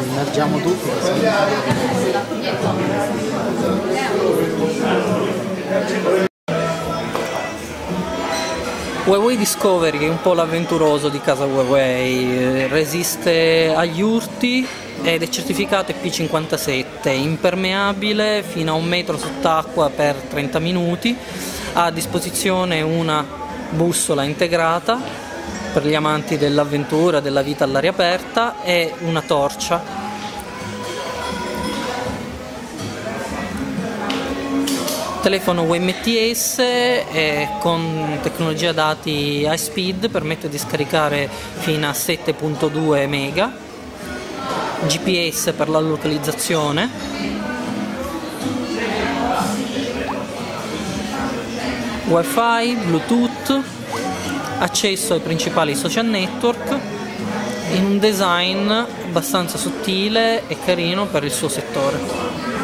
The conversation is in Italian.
immergiamo tutti. Huawei Discovery è un po' l'avventuroso di casa Huawei, resiste agli urti ed è certificato IP57, impermeabile fino a un metro sott'acqua per 30 minuti, ha a disposizione una bussola integrata per gli amanti dell'avventura, della vita all'aria aperta e una torcia. Telefono UMTS eh, con tecnologia dati high speed permette di scaricare fino a 7.2 mega GPS per la localizzazione. Wifi, bluetooth accesso ai principali social network in un design abbastanza sottile e carino per il suo settore